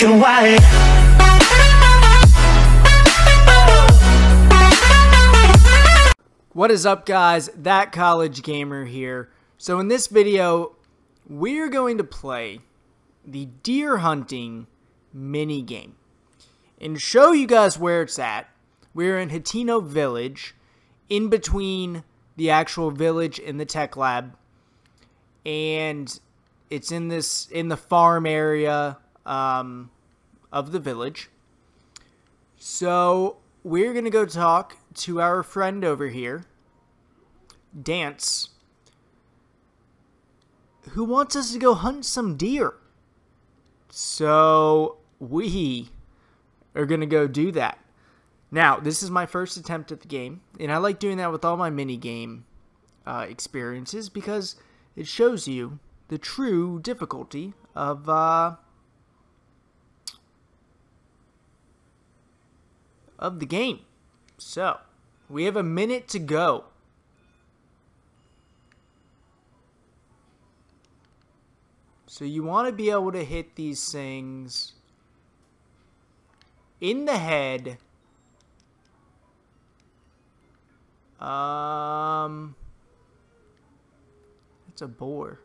black and white. What is up guys, That College Gamer here. So in this video, we're going to play the deer hunting mini game. And show you guys where it's at, we're in Hateno Village, in between the actual village and the tech lab. And it's in this, in the farm area um, of the village. So we're going to go talk to our friend over here, Dantz, who wants us to go hunt some deer. So we are going to go do that. Now, this is my first attempt at the game, and I like doing that with all my mini game uh, experiences because it shows you the true difficulty of uh, of the game. So, we have a minute to go. So you want to be able to hit these things in the head. Um, it's a boar.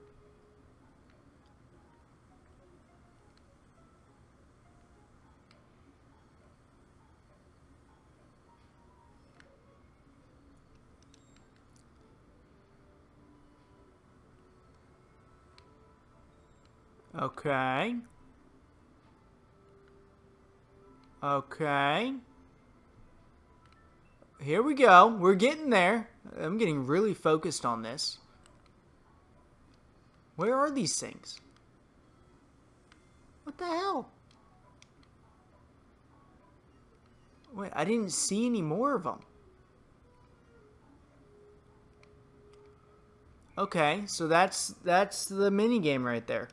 Okay. Okay. Here we go. We're getting there. I'm getting really focused on this. Where are these things? What the hell? Wait, I didn't see any more of them. Okay, so that's that's the mini game right there.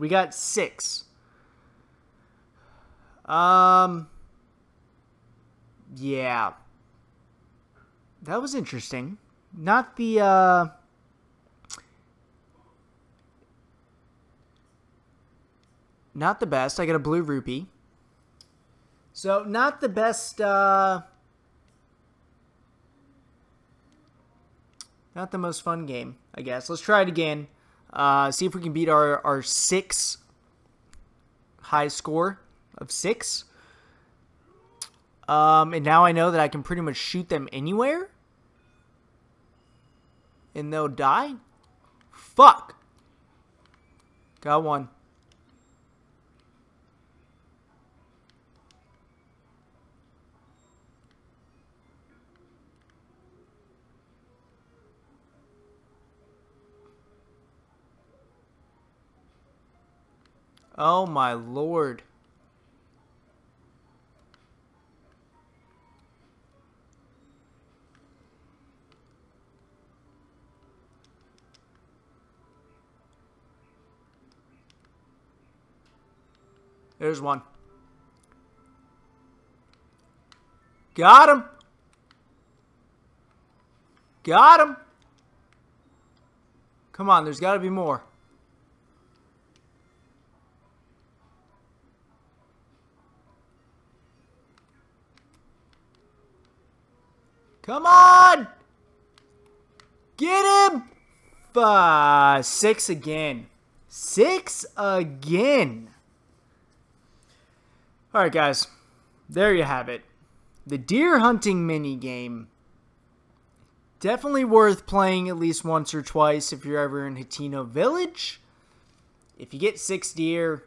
We got six. Um. Yeah. That was interesting. Not the, uh. Not the best. I got a blue rupee. So, not the best, uh. Not the most fun game, I guess. Let's try it again. Uh, see if we can beat our, our six high score of six. Um, and now I know that I can pretty much shoot them anywhere. And they'll die? Fuck. Got one. Oh my lord. There's one. Got him. Got him. Come on, there's got to be more. Come on! Get him! Uh, six again. Six again. Alright, guys. There you have it. The deer hunting mini game. Definitely worth playing at least once or twice if you're ever in Hateno Village. If you get six deer,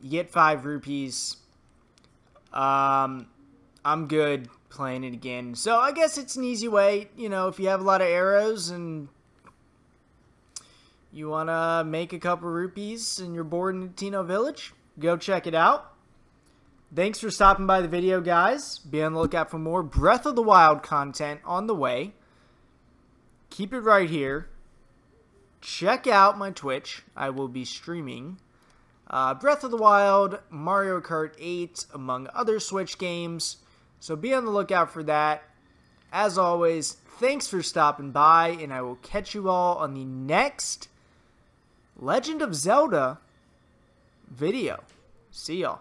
you get five rupees. Um, I'm good playing it again. So I guess it's an easy way, you know, if you have a lot of arrows and you want to make a couple rupees and you're bored in Tino Village, go check it out. Thanks for stopping by the video, guys. Be on the lookout for more Breath of the Wild content on the way. Keep it right here. Check out my Twitch. I will be streaming uh, Breath of the Wild, Mario Kart 8, among other Switch games. So be on the lookout for that. As always, thanks for stopping by, and I will catch you all on the next Legend of Zelda video. See y'all.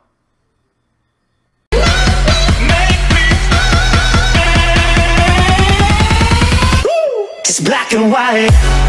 Black and white.